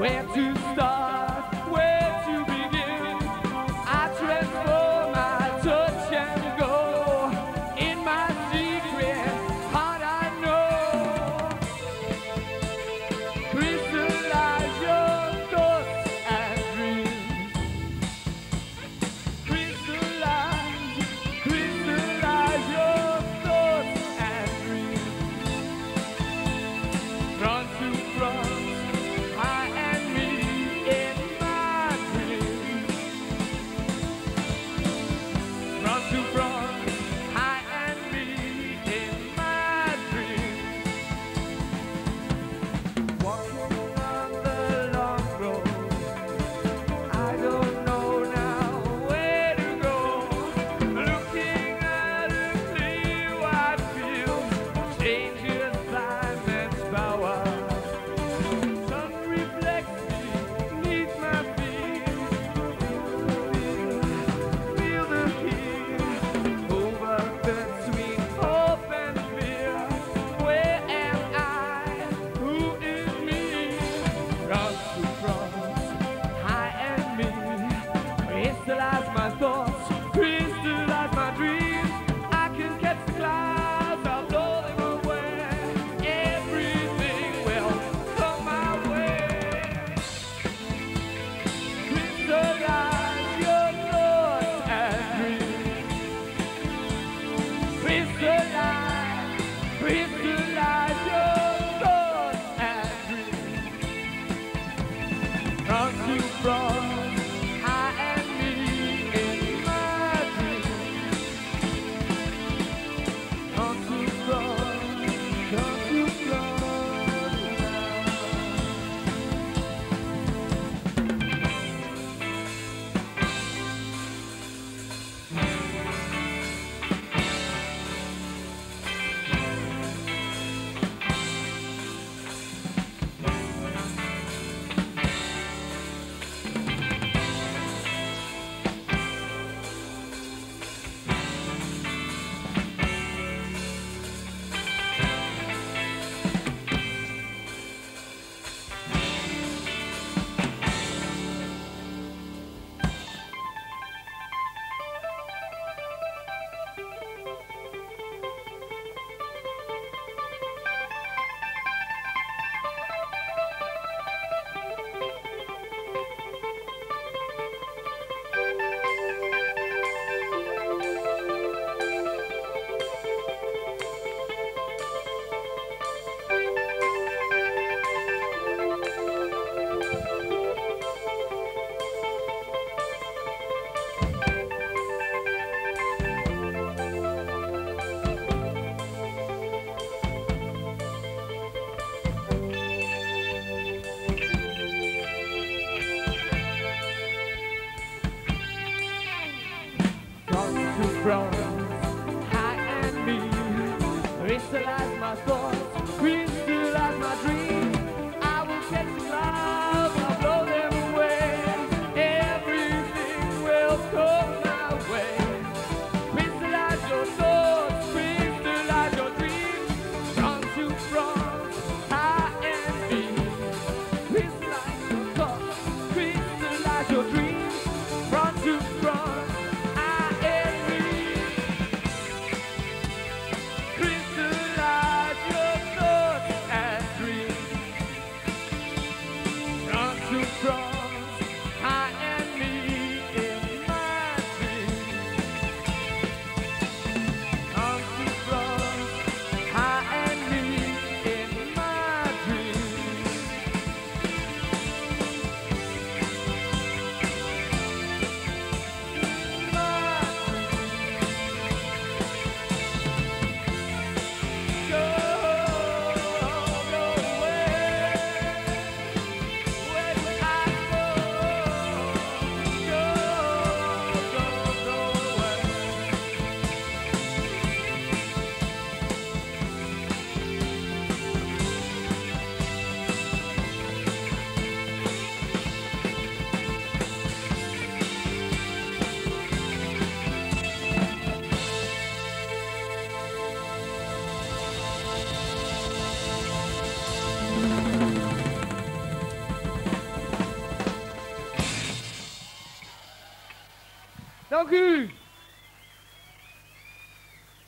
Where to front, high and me. Crystallize my thoughts, 上空